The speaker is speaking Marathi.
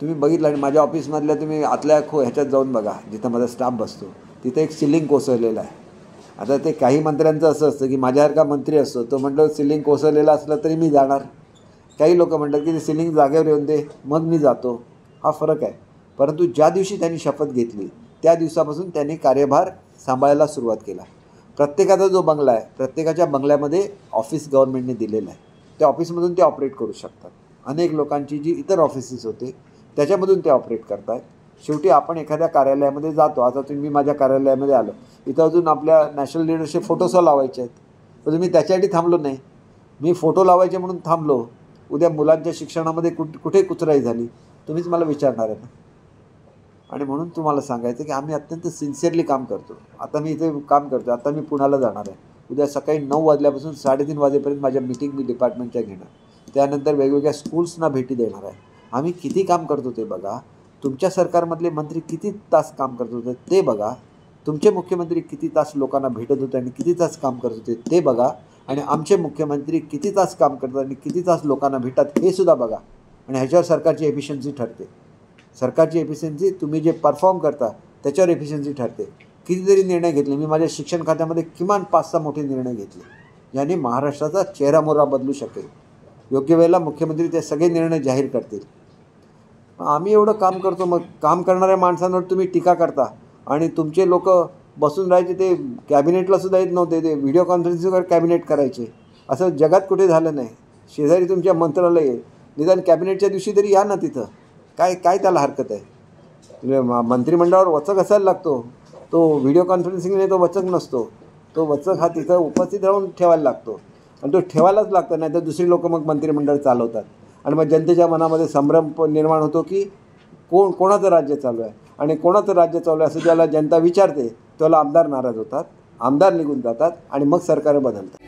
तुम्ही बघितलं आणि माझ्या ऑफिसमधल्या तुम्ही आतल्या खो ह्याच्यात जाऊन बघा जिथं माझा स्टाफ बसतो. तिथे एक सिलिंग कोसळलेलं आहे. आता ते काही मंत्र्यांचं असं असतं की माझ्यासारखा मंत्री असतो तो म्हटलं सिलिंग कोसळलेलं असलं तरी मी जाणार. काही लोक म्हणतात की ते सिलिंग जागेवर येऊन दे मग मी जातो. हा फरक आहे. परंतु ज्या दिवशी त्यांनी शपथ घेतली त्या दिवसापासून त्यांनी कार्यभार सांभाळायला सुरुवात केला. प्रत्येकाचा जो बंगला आहे प्रत्येकाच्या बंगल्यामध्ये ऑफिस गव्हर्नमेंटने दिलेलं आहे. त्या ऑफिसमधून ते ऑपरेट करू शकतात. अनेक लोकांची जी इतर ऑफिसेस होते त्याच्यामधून ते ऑपरेट करतात शेवटी आपण एखाद्या कार्यालयामध्ये जातो. आता तुम्ही माझ्या कार्यालयामध्ये आलो. इथं अजून आपल्या नॅशनल लिडरशिप फोटोसं लावायचे आहेत. पण तुम्ही त्याच्यासाठी थांबलो नाही. मी फोटो लावायचे म्हणून थांबलो. उद्या मुलांच्या शिक्षणामध्ये कुठ कुठे कुचराई झाली? तुम्हीच मला विचारणार आहे ना? आणि म्हणून तुम्हाला सांगायचं की आम्ही अत्यंत सिन्सिअरली काम करतो. आता मी इथे काम करतो आता मी पुण्याला जाणार आहे. उद्या सकाळी नऊ वाजल्यापासून साडेतीन वाजेपर्यंत माझ्या मीटिंग मी डिपार्टमेंटच्या घेणार. त्यानंतर वेगवेगळ्या स्कूल्सना भेटी देणार आहे. आम्ही किती काम करतो ते बघा तुमच्या सरकारमधले मंत्री किती तास काम करत होते ते बघा तुमचे मुख्यमंत्री किती तास लोकांना भेटत होते आणि किती तास काम करत होते ते बघा आणि आमचे मुख्यमंत्री किती तास काम करतात आणि किती तास लोकांना भेटतात हे सुद्धा बघा. आणि ह्याच्यावर सरकारची एफिशियन्सी ठरते. सरकारची एफिशियन्सी तुम्ही जे परफॉर्म करता त्याच्यावर एफिशियन्सी ठरते. कितीतरी निर्णय घेतले. मी माझ्या शिक्षण खात्यामध्ये किमान पाच सहा मोठे निर्णय घेतले. याने महाराष्ट्राचा चेहरामोहरा बदलू शकेल. योग्य वेळेला मुख्यमंत्री ते सगळे निर्णय जाहीर करतील. आम्ही एवढं काम करतो मग काम करणाऱ्या माणसांवर तुम्ही टीका करता. आणि तुमचे लोक बसून राहायचे ते कॅबिनेटला सुद्धा येत नव्हते ते व्हिडिओ कॉन्फरन्सिंगवर कॅबिनेट करायचे. असं जगात कुठे झालं नाही. शेजारी तुमच्या मंत्रालय आहे. निदान कॅबिनेटच्या दिवशी तरी या ना तिथं. काय काय त्याला हरकत आहे? म- मंत्रिमंडळावर वचक असायला लागतो. तो व्हिडिओ कॉन्फरन्सिंगने तो वचक नसतो. तो वचक हा तिथं उपस्थित राहून ठेवायला लागतो. आणि तो ठेवायलाच लागतो नाही तर दुसरी लोक मग मंत्रिमंडळ चालवतात. आणि मग जनतेच्या मनामध्ये संभ्रम निर्माण होतो की कोण कोणाचं राज्य चालू आहे? आणि कोणाचं राज्य चालू आहे असं ज्याला जनता विचारते त्याला आमदार नाराज होतात आमदार निघून जातात आणि मग सरकार बदलतात.